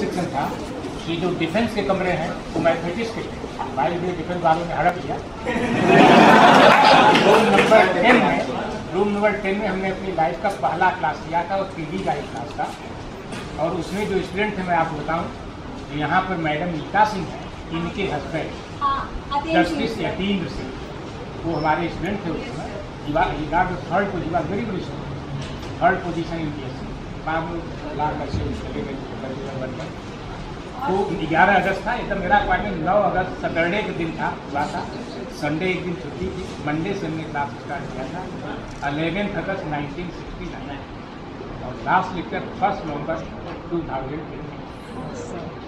Section था कि जो डिफेंस के कमरे हैं वो मैथमेटिक्स के हमारे लिए डिफेंस वालों ने हड़प दिया। रूम नंबर टेन में रूम नंबर टेन में हमने अपनी लाइफ का पहला क्लास किया था और पी का एक क्लास था। और उसमें जो स्टूडेंट थे मैं आपको बताऊँ यहाँ पर मैडम नीता सिंह है इनके हस्बैंड जस्टिस यतीन्द्र सिंह वो हमारे स्टूडेंट थे उसमें। Third position very good third position in B S C बाद में लाल बच्चे चले गए। बन पर तो ग्यारह अगस्त था एकदम मेरा अपॉइंटमेंट नौ अगस्त सैटरडे के दिन था हुआ था। संडे एक दिन छुट्टी थी। मंडे से हमने क्लास स्टार्ट किया था। Eleventh August nineteen sixty nine और last lecture first November two thousand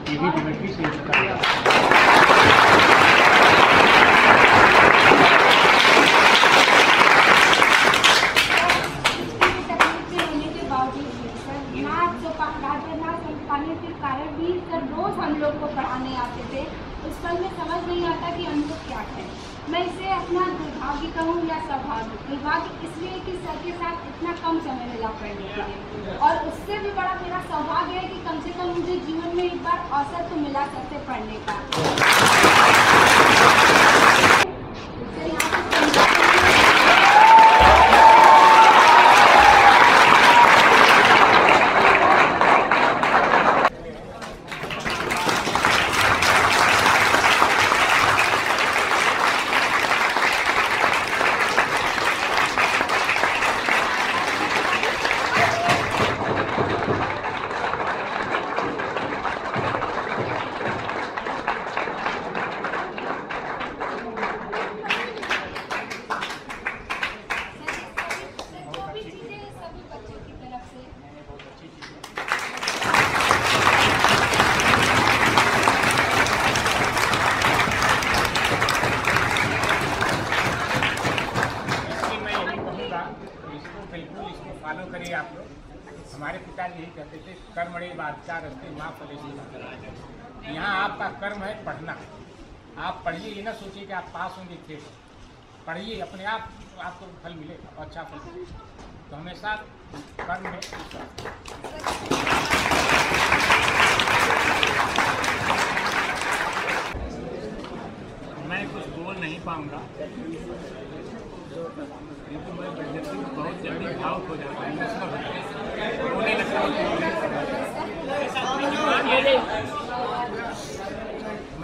T V Dmitry से होता होने के बावजूद भी सर ना जो रात ना पानी के कारण भी सर रोज हम लोग को पढ़ाने आते थे उस पर में समझ नहीं आता कि अनुभव क्या है। मैं इसे अपना दुर्भाग्य कहूँ या सौभाग्य? दुर्भाग्य इसलिए कि सर के साथ इतना कम समय मिला पढ़ने के लिए और उससे भी बड़ा मेरा सौभाग्य है कि कम से कम मुझे जीवन में एक बार अवसर तो मिला सकते पढ़ने का सर यहाँ पे जो भी चीज़ें सभी बच्चों की तरफ़ से इसलिए मैं यही कहूँगा कि इसको बिल्कुल इसको फॉलो करिए आप लोग हमारे पिताजी यही कहते थे कर्मणे बादशाह रस्ते माँ फले यहाँ आपका कर्म है पढ़ना। आप पढ़िए, ये ना सोचिए कि आप पास होंगे खेल पढ़िए, अपने आप, आपको फल मिलेगा अच्छा फल तो हमेशा कर्म है। मैं कुछ बोल नहीं पाऊँगा। मैं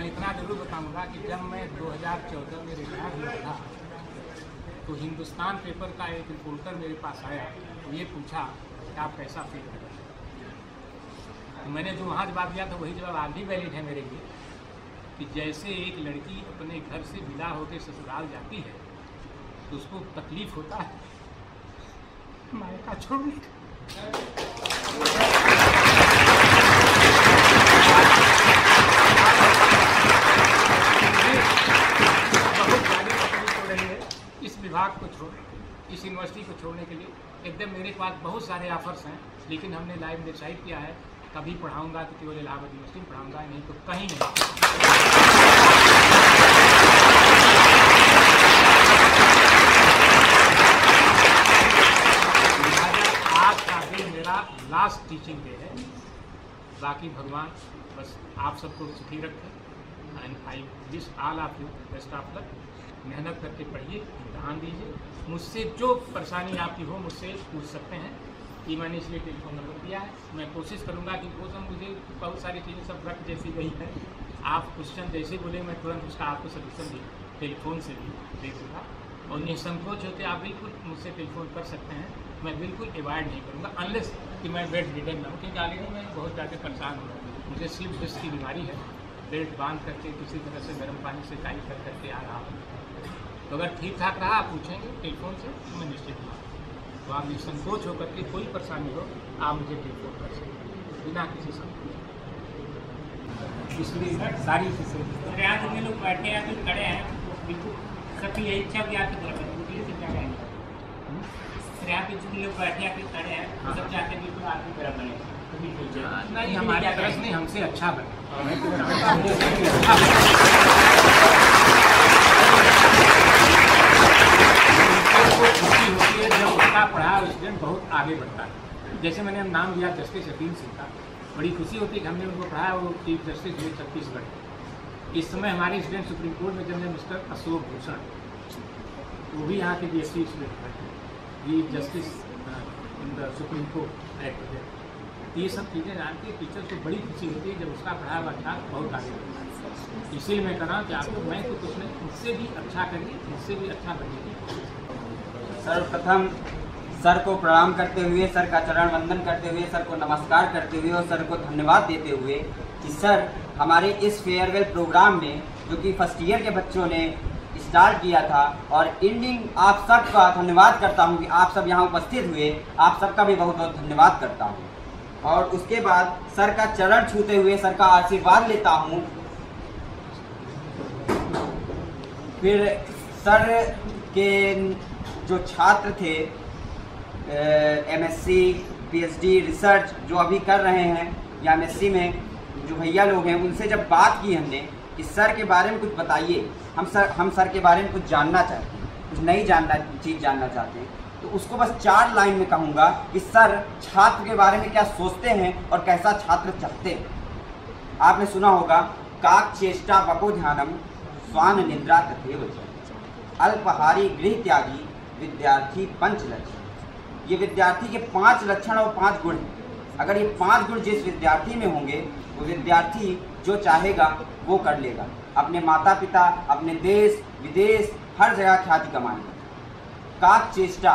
इतना ज़रूर बताऊँगा कि जब मैं 2014 में रिटायर हुआ था तो हिंदुस्तान पेपर का एक रिपोर्टर मेरे पास आया वो ये पूछा कि आप कैसा फील कर तो मैंने जो वहाँ जवाब दिया था, वही जवाब आज भी वैलिड है मेरे लिए कि जैसे एक लड़की अपने घर से विदा होकर ससुराल जाती है तो उसको तकलीफ़ होता है। मायका छोड़ने इस विभाग को छोड़, इस यूनिवर्सिटी को छोड़ने के लिए। एकदम मेरे पास बहुत सारे ऑफर्स हैं, लेकिन हमने लाइव डिसाइड किया है। कभी पढ़ाऊँगा तो केवल इलाहाबाद यूनिवर्सिटी में पढ़ाऊँगा, नहीं तो कहीं नहीं लिहाजा आज का दिन मेरा लास्ट टीचिंग डे है। बाकी भगवान, बस आप सबको सुखी रखें। And I wish all of you best of luck मेहनत करके पढ़िए, ध्यान दीजिए। मुझसे जो परेशानी आपकी हो, मुझसे पूछ सकते हैं। कि मैंने इसलिए टेलीफोन नंबर दिया है। मैं कोशिश करूँगा कि वो सब मुझे बहुत सारी चीज़ें सब रख जैसी गई है। आप क्वेश्चन जैसे बोले, मैं तुरंत उसका आपको सोल्यूशन भी टेलीफोन से भी दे दूँगा। और निसंकोच होते आप बिल्कुल मुझसे टेलीफोन कर सकते हैं। मैं बिल्कुल अवॉइड नहीं करूँगा अनलेस कि मैं बेड रिडन ना हूँ क्योंकि आगे मैं बहुत ज़्यादा परेशान हूँ मुझे स्लिप डिस्क की बीमारी है बेल्ट बाँध करके किसी तरह से गर्म पानी से टाइट कर करके आ रहा हूँ। तो अगर ठीक ठाक रहा आप पूछेंगे टेलीफोन से तो मैं निश्चित हूँ। तो आप निसंकोच होकर के कोई परेशानी हो आप मुझे टेलीफोन कर सकते बिना किसी संकोच इसलिए सारी चीज़ें यहाँ जितने लोग बैठे हैं जो खड़े हैं बिल्कुल सबकी यही इच्छा भी आपके क्या कहेंगे अरे यहाँ पे जितने लोग बैठे हैं खड़े सब चाहते बिल्कुल आपकी तरह बने बिल्कुल जो। नहीं हमारे तरफ़ नहीं हमसे अच्छा बने। है स्टूडेंट बहुत आगे बढ़ता है। जैसे मैंने नाम लिया जस्टिस यतीन सिंह का। बड़ी खुशी होती है कि हमने उनको पढ़ाया वो चीफ जस्टिस हुए छत्तीसगढ़ इस समय हमारे स्टूडेंट सुप्रीम कोर्ट में जब मिस्टर अशोक भूषण वो भी यहाँ के बी एस सी स्टूडेंट हैं ये justice in the supreme court act है तो ये सब चीज़ें जान के टीचर को बड़ी खुशी होती है जब उसका पढ़ाया हुआ छात्र बहुत आगे बढ़ता है इसीलिए मैं कह रहा हूँ कि आपको, मैं तो कुछ नहीं मुझसे भी अच्छा करिए मुझसे भी अच्छा बनने की करिए। सर्वप्रथम सर को प्रणाम करते हुए, सर का चरण वंदन करते हुए, सर को नमस्कार करते हुए और सर को धन्यवाद देते हुए कि सर, हमारे इस फेयरवेल प्रोग्राम में, जो कि फ़र्स्ट ईयर के बच्चों ने स्टार्ट किया था और एंडिंग आप सबका धन्यवाद करता हूँ कि आप सब यहाँ उपस्थित हुए। आप सबका भी बहुत बहुत धन्यवाद करता हूँ। और उसके बाद सर का चरण छूते हुए सर का आशीर्वाद लेता हूँ। फिर सर के जो छात्र थे एमएससी पीएचडी रिसर्च जो अभी कर रहे हैं या एमएससी में जो भैया लोग हैं, उनसे जब बात की हमने कि सर के बारे में कुछ बताइए। हम सर हम सर के बारे में कुछ जानना चाहते हैं, कुछ नई जानना, चीज़ जानना चाहते हैं। तो उसको बस चार लाइन में कहूँगा कि, सर, छात्र के बारे में क्या सोचते हैं और कैसा छात्र चाहते हैं? आपने सुना होगा, काक चेष्टा बको ध्यानम, स्वान निद्रा तथेव। अल्पहारी गृह त्यागी, विद्यार्थी पंच लक्षण। ये विद्यार्थी के पाँच लक्षण और पाँच गुण हैं। अगर ये पाँच गुण जिस विद्यार्थी में होंगे, वो विद्यार्थी जो चाहेगा, वो कर लेगा। अपने माता पिता अपने देश, विदेश, हर जगह ख्याति कमाएगा। काक चेष्टा।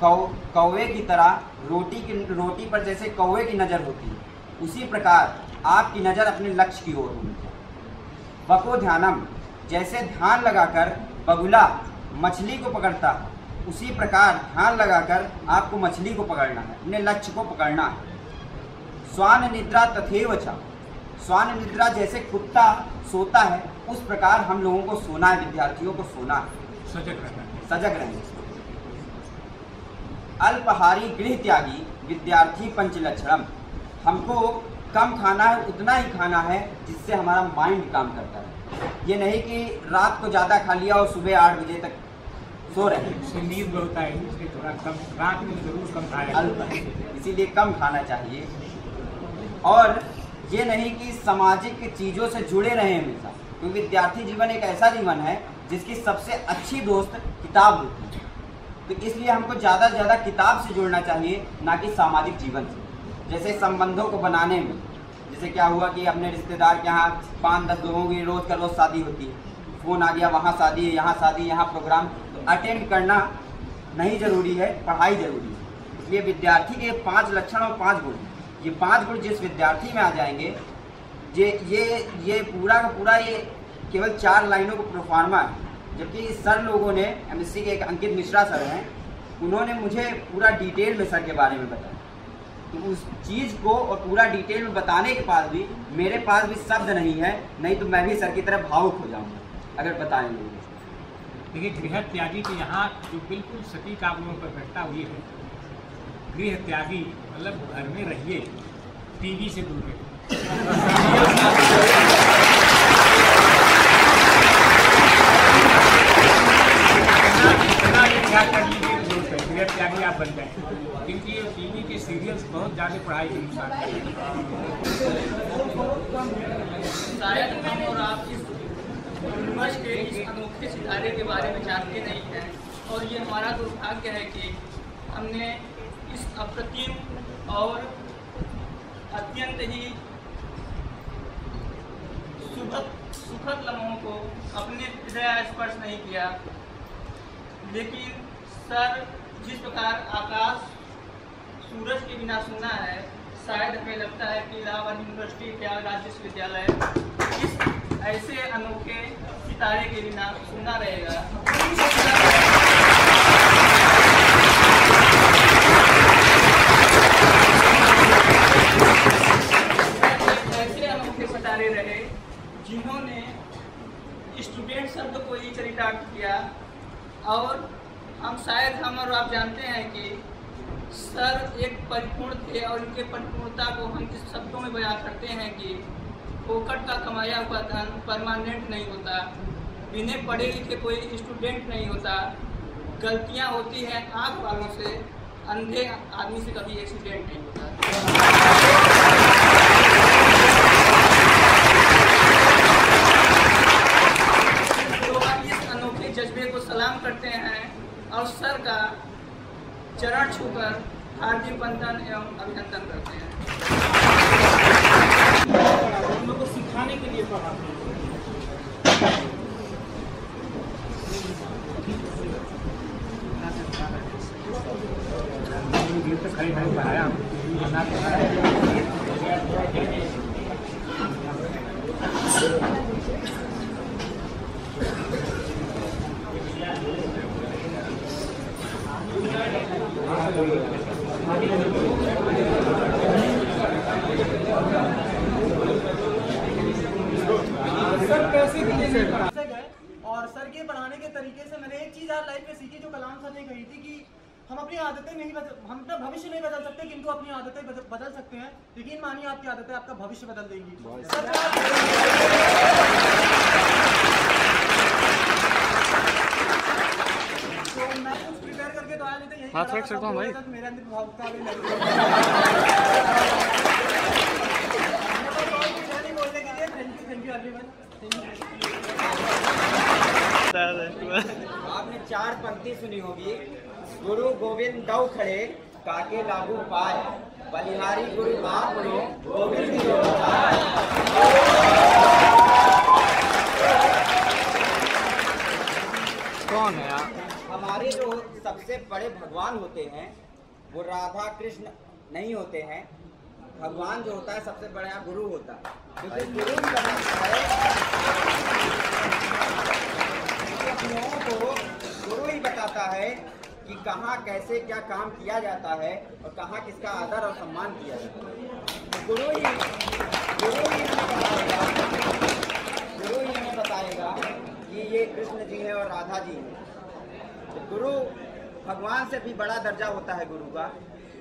कौ, कौवे की तरह रोटी की, रोटी पर जैसे कौवे की नज़र होती है, उसी प्रकार आपकी नज़र अपने लक्ष्य की ओर होनी चाहिए बको ध्यानम, जैसे ध्यान लगाकर बगुला मछली को पकड़ता है, उसी प्रकार ध्यान लगाकर आपको मछली को पकड़ना है, अपने लक्ष्य को पकड़ना है। स्वान निद्रा तथेव च। स्वान निद्रा जैसे कुत्ता सोता है उस प्रकार हम लोगों को सोना है विद्यार्थियों को सोना है। सजग रहना सजग रहेंगे अल्पहारी गृह त्यागी विद्यार्थी पंचलक्षणम। हमको कम खाना है उतना ही खाना है जिससे हमारा माइंड काम करता है। ये नहीं कि रात को ज़्यादा खा लिया और सुबह आठ बजे तक सो रहे हैं। नींद बहुत इसलिए थोड़ा कम रात में ज़रूर कम खाया अल्प इसीलिए कम खाना चाहिए। और ये नहीं कि सामाजिक चीज़ों से जुड़े रहें हमेशा, क्योंकि विद्यार्थी जीवन एक ऐसा जीवन है जिसकी सबसे अच्छी दोस्त किताब होती है। तो इसलिए हमको ज़्यादा से ज़्यादा किताब से जुड़ना चाहिए, ना कि सामाजिक जीवन से। जैसे संबंधों को बनाने में, जैसे क्या हुआ कि अपने रिश्तेदार के यहाँ पाँच दस लोगों की रोज़ का रोज़ शादी होती है। फ़ोन आ गया, वहाँ शादी है, यहाँ शादी यहाँ प्रोग्राम तो अटेंड करना नहीं ज़रूरी है, पढ़ाई ज़रूरी है। इसलिए विद्यार्थी के पाँच लक्षण और पाँच गुण ये पाँच गुण जिस विद्यार्थी में आ जाएँगे ये ये ये पूरा का पूरा ये केवल चार लाइनों का प्रोफार्मा है जबकि सर लोगों ने एमएससी के एक अंकित मिश्रा सर हैं, उन्होंने मुझे पूरा डिटेल में सर के बारे में बताया। तो उस चीज़ को और पूरा डिटेल में बताने के बाद भी मेरे पास भी शब्द नहीं है, नहीं तो मैं भी सर की तरह भावुक हो जाऊँगा, अगर बताने लगे देखिए गृह त्यागी के यहाँ जो बिल्कुल सटीक आप लोगों पर बैठता हुई है गृह त्यागी मतलब घर में रहिए। टीवी से दूर आप बन जाए क्योंकि ये टीवी के सीरियल्स बहुत ज़्यादा पढ़ाई के नुकसान के, इस अनोखे सितारे के बारे में जानते नहीं हैं। और ये हमारा दुर्भाग्य है कि हमने इस अप्रतिम और अत्यंत ही सुखद सुखद लम्हों को अपने हृदय स्पर्श नहीं किया। लेकिन सर, जिस प्रकार आकाश सूरज के बिना सुना है, शायद हमें लगता है कि इलाहाबाद यूनिवर्सिटी प्रयागराज विश्वविद्यालय इस ऐसे अनोखे सितारे के बिना सुना रहेगा ऐसे अनोखे सितारे रहे जिन्होंने स्टूडेंट शब्द को ही चरितार्थ किया और हम शायद हम और आप जानते हैं कि सर एक परिपूर्ण थे और इनके परिपूर्णता को हम इस शब्दों में बयां करते हैं कि फोकट का कमाया हुआ धन परमानेंट नहीं होता, बिना पढ़े लिखे कोई स्टूडेंट नहीं होता, गलतियाँ होती हैं आँख वालों से, अंधे आदमी से कभी एक्सीडेंट नहीं होता लाइफ में सीखी जो कलाम सर ने कही थी कि हम अपनी आदतें नहीं बदल हम अपना भविष्य नहीं बदल सकते किंतु अपनी आदतें बदल, बदल सकते हैं। यकीन मानिए आपकी आदतें आपका भविष्य बदल देंगी। तो मैं कुछ प्रिपेयर करके तो था यही हाथ रख सकता हूँ भाई? तो मेरे अंदर भावुकता भी लगी नहीं बोलने के लिए thank you thank you everyone आपने चार पंक्ति सुनी होगी। गुरु गोविंद दौ खड़े काके लागू पाए। बलिहारी गुरु महापुरो गोविंद। कौन है यार हमारे जो सबसे बड़े भगवान होते हैं वो राधा कृष्ण नहीं होते हैं। भगवान जो होता है सबसे बड़ा गुरु होता है। क्योंकि गुरु है को गुरु ही बताता है कि कहाँ, कैसे, क्या काम किया जाता है और कहाँ किसका आदर और सम्मान किया जाता है। गुरु ही गुरु ही हमें बताएगा, गुरु ही हमें बताएगा कि ये कृष्ण जी हैं और राधा जी हैं। तो गुरु भगवान से भी बड़ा दर्जा होता है गुरु का।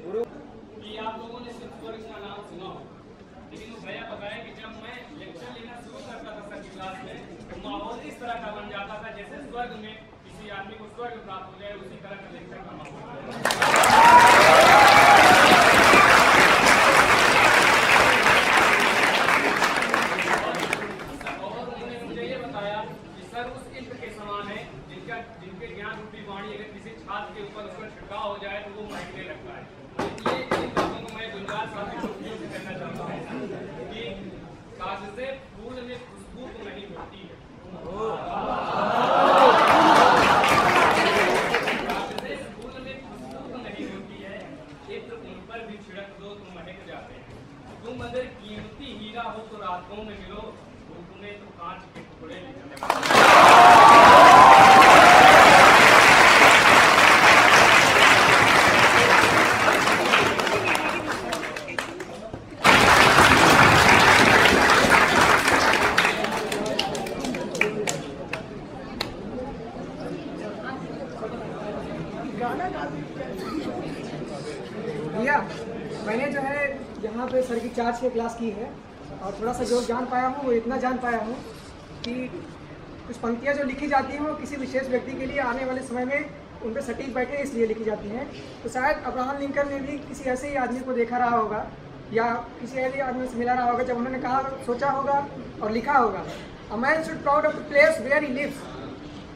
गुरु आप लोगों ने सिर्फ़ का नाम सुना हो लेकिन भैया बताया कि जब मैं लेक्चर लेना शुरू करता था सर की क्लास में तो माहौल इस तरह का बन जाता था जैसे स्वर्ग में आदमी को स्वर्ग प्राप्त हो जाए, उसी तरह का है, जिनका ज्ञान रूपी छात्र के ऊपर काश से फूल में खुशबू तो नहीं होती है चित्र उन पर भी छिड़क दो तो महक जाते हैं तुम अगर कीमती हीरा हो तो रातों में मिलो वो तुम्हें तो कांच के टुकड़े निकले भैया, मैंने जो है यहाँ पे सर की चार्ज की क्लास की है और थोड़ा सा जो जान पाया हूँ, वो इतना जान पाया हूँ कि कुछ पंक्तियाँ जो लिखी जाती हैं वो किसी विशेष व्यक्ति के लिए आने वाले समय में उन पर सटीक बैठे इसलिए लिखी जाती हैं। तो शायद अब्राहम लिंकन ने भी किसी ऐसे ही आदमी को देखा रहा होगा या किसी ऐसे आदमी से मिला रहा होगा जब उन्होंने कहा, सोचा होगा और लिखा होगा। A man should proud of the place where he lives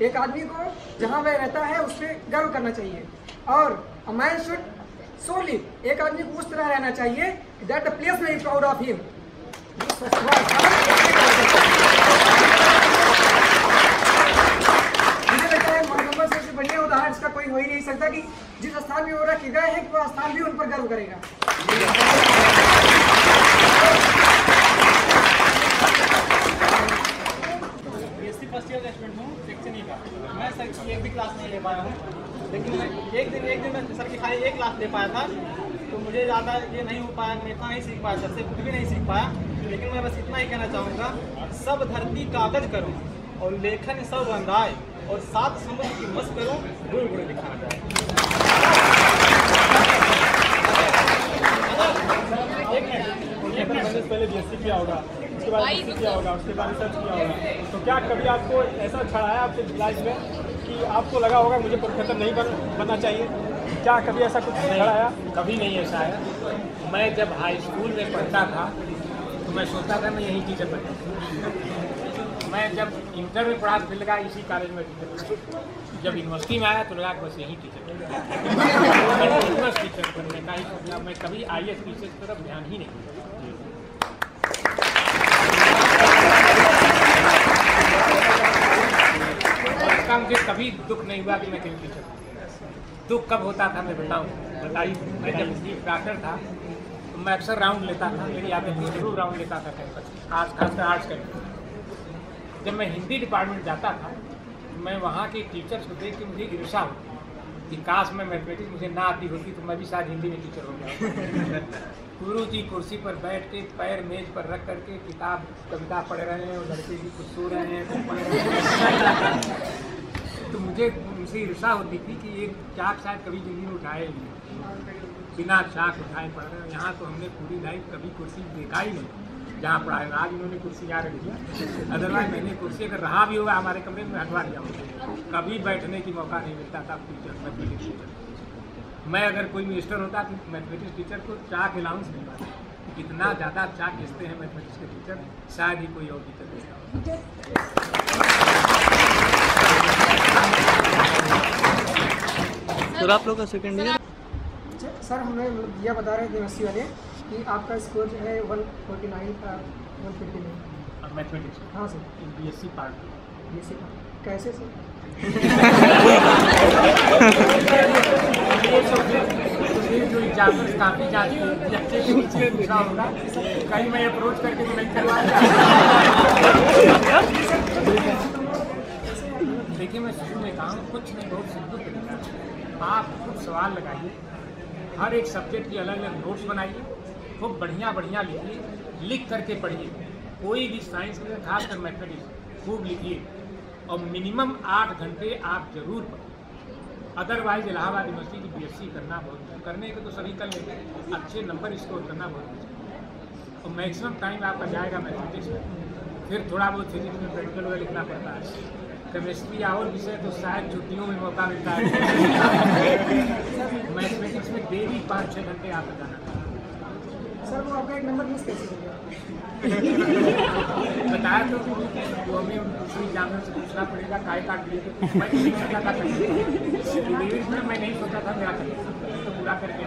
एक आदमी को जहाँ वह रहता है उस पर गर्व करना चाहिए। और मैन शुड सो लिव एक आदमी को उस तरह रहना चाहिए दैट प्लेस में प्राउड ऑफ़ हिम मुझे लगता है मोहम्मद बढ़िया उदाहरण इसका कोई हो ही नहीं सकता कि जिस स्थान में वो रखे गए हैं स्थान भी उन पर गर्व करेगा बीएससी फ़र्स्ट ईयर का स्टूडेंट हूँ सेक्शन ई का मैं सर की एक भी क्लास नहीं ले पाया हूँ। लेकिन मैं एक दिन एक दिन मैं सर की खाली एक क्लास ले पाया था तो मुझे ज़्यादा ये नहीं हो पाया, मैं इतना नहीं सीख पाया सर से कुछ भी नहीं सीख पाया। लेकिन मैं बस इतना ही कहना चाहूँगा, सब धरती कागज़ करूँ और लेखन सब रंगाए और सात समुद्र की मस करो, गुड़ गुड़ दिखाना जाए एक मिनट एक मिनट। मैंने पहले बीएससी किया होगा, उसके बाद किया होगा, उसके बाद रिसर्च किया होगा। तो क्या कभी आपको ऐसा छड़ाया आपके लाइफ में? कि आपको लगा होगा मुझे प्रोफेसर नहीं बन, बनना चाहिए। क्या कभी ऐसा कुछ नहीं आया? कभी नहीं ऐसा आया। मैं जब हाई स्कूल में पढ़ता था तो मैं सोचता था मैं यही टीचर बनूँ मैं जब इंटर में पढ़ा तो फिर लगा इसी कॉलेज में टीचर जब यूनिवर्सिटी में आया तो लगा बस यही टीचर बनूँ। टीचर बनने का ही सोचा मैं कभी आई एस टीचर की तरफ़ ध्यान ही नहीं दिया और इसका मुझे कभी दुख नहीं हुआ कि मैं कहीं टीचर दुख कब होता था मैं बताऊँ? बताइए मैं जब चीफ डॉक्टर था तो मैं अक्सर राउंड लेता था मेरी आदत थी ज़रूर राउंड लेता था कैंपस खास खास कर आर्ट्स का जब मैं हिंदी डिपार्टमेंट जाता था मैं वहाँ के टीचर्स को देख के मुझे ईर्षा होती कि काश मैं मैथमेटिक्स मुझे ना आती होती तो मैं भी शायद हिंदी में टीचर हो गया गुरु जी कुर्सी पर बैठ के पैर मेज पर रख करके किताब कविता पढ़ रहे हैं और लड़के भी कुछ सो रहे हैं। मुझे उनसे ईर्षा होती थी कि ये चाक शायद कभी ज़िंदगी उठाए ही नहीं। बिना चाक उठाए पढ़ रहे यहाँ तो हमने पूरी लाइफ कभी कुर्सी देखा ही नहीं। जहाँ पढ़ाए आज इन्होंने कुर्सी यहाँ रख दिया अदरवाइज़ मैंने कुर्सी अगर रहा भी होगा हमारे कमरे में हटवा दिया होगा कभी बैठने की मौका नहीं मिलता था टीचर मैथमेटिक्स टीचर मैं अगर कोई मिनिस्टर होता तो मैथमेटिक्स टीचर को चाक अलाउंस नहीं पाता जितना ज़्यादा चाक घिसते हैं मैथमेटिक्स के टीचर शायद ही कोई और टीचर घिसता सर आप लोग का सेकंड ईयर सर हमें मतलब यह बता रहे थे यूनिवर्सिटी वाले कि आपका स्कोर जो है वन फोर्टी नाइन का वन फिफ्टी नाइन मैथमेटिक्स हाँ sir. B S C part ये से कैसे सर? जो एग्जाम्पल्स काफ़ी जाती अच्छे से पूछा होगा। कहीं मैं अप्रोच करके तो नहीं देखिए मैं शुरू में कहा कुछ नहीं बहुत सिंपल तरीका है। आप खुद सवाल लगाइए, हर एक सब्जेक्ट की अलग अलग नोट्स बनाइए, खूब बढ़िया बढ़िया लिखिए, लिख करके पढ़िए। कोई भी साइंस में खासकर मैथमेटिक्स खूब लिखिए। और मिनिमम आठ घंटे आप ज़रूर पढ़ें अदरवाइज़ इलाहाबाद यूनिवर्सिटी की बीएससी करना बहुत करने के तो सभी कर लेंगे अच्छे नंबर स्कोर करना बहुत और मैक्सिमम टाइम आपका जाएगा मैथमेटिक्स में। फिर थोड़ा बहुत फिजिक्स में प्रैक्टिकल वगैरह लिखना पड़ता है। केमिस्ट्री या और विषय तो शायद छुट्टियों में मौका मिलता है। मैथमेटिक्स में डेली पाँच छः घंटे जाना पड़ता सर वो आपका एक नंबर मिस कैसे हो गया। बताया तो वो हमें दूसरी एग्जामिनर से पूछना पड़ेगा काय काट दिए मैं नहीं सोचा था डिलीवरी में मैं नहीं सोचा था मेरा तो पूरा करके।